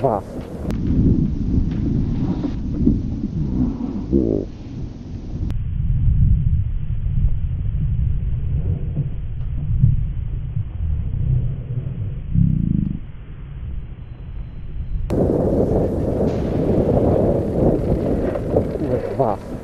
Vá. Vá.